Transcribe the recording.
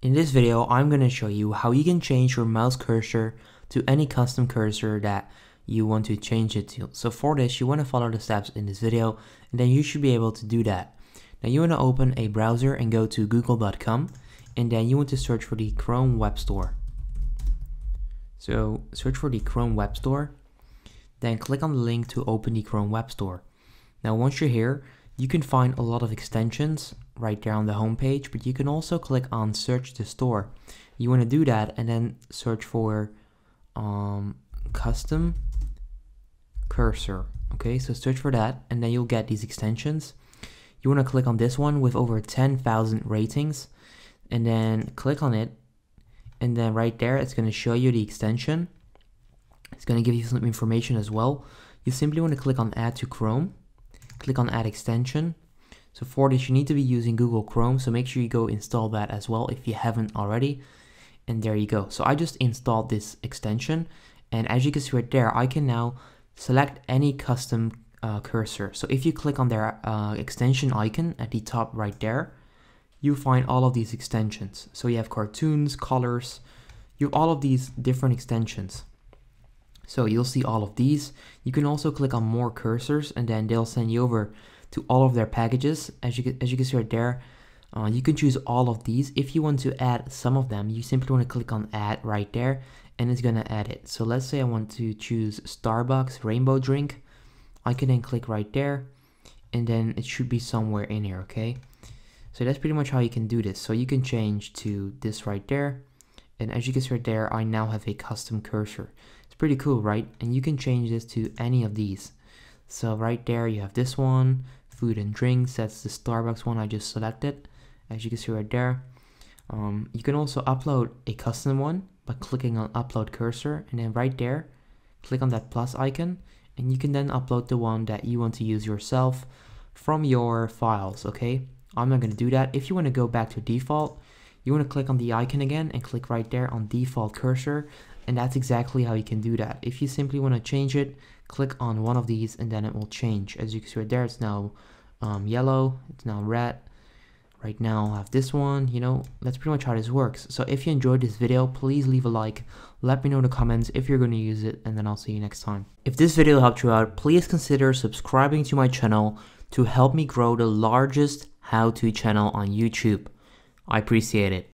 In this video, I'm going to show you how you can change your mouse cursor to any custom cursor that you want to change it to. So for this, you want to follow the steps in this video, and then you should be able to do that. Now you want to open a browser and go to google.com, and then you want to search for the Chrome Web Store. So search for the Chrome Web Store, then click on the link to open the Chrome Web Store. Now once you're here, you can find a lot of extensions right there on the home page, but you can also click on search the store. You want to do that and then search for um, custom cursor. Okay, so search for that and then you'll get these extensions. You want to click on this one with over 10,000 ratings and then click on it. And then right there, it's going to show you the extension. It's going to give you some information as well. You simply want to click on add to Chrome, click on add extension, so for this, you need to be using Google Chrome. So make sure you go install that as well if you haven't already. And there you go. So I just installed this extension. And as you can see right there, I can now select any custom uh, cursor. So if you click on their uh, extension icon at the top right there, you find all of these extensions. So you have cartoons, colors, you have all of these different extensions. So you'll see all of these. You can also click on more cursors and then they'll send you over to all of their packages. As you can, as you can see right there, uh, you can choose all of these. If you want to add some of them, you simply want to click on add right there and it's gonna add it. So let's say I want to choose Starbucks rainbow drink. I can then click right there and then it should be somewhere in here, okay? So that's pretty much how you can do this. So you can change to this right there. And as you can see right there, I now have a custom cursor. It's pretty cool, right? And you can change this to any of these. So right there, you have this one, food and drinks. That's the Starbucks one I just selected. As you can see right there. Um, you can also upload a custom one by clicking on upload cursor and then right there, click on that plus icon and you can then upload the one that you want to use yourself from your files, okay? I'm not going to do that. If you want to go back to default, you want to click on the icon again and click right there on default cursor and that's exactly how you can do that. If you simply want to change it, click on one of these and then it will change. As you can see right there, it's now um, yellow, it's now red. Right now I'll have this one, you know, that's pretty much how this works. So if you enjoyed this video, please leave a like, let me know in the comments if you're going to use it, and then I'll see you next time. If this video helped you out, please consider subscribing to my channel to help me grow the largest how-to channel on YouTube. I appreciate it.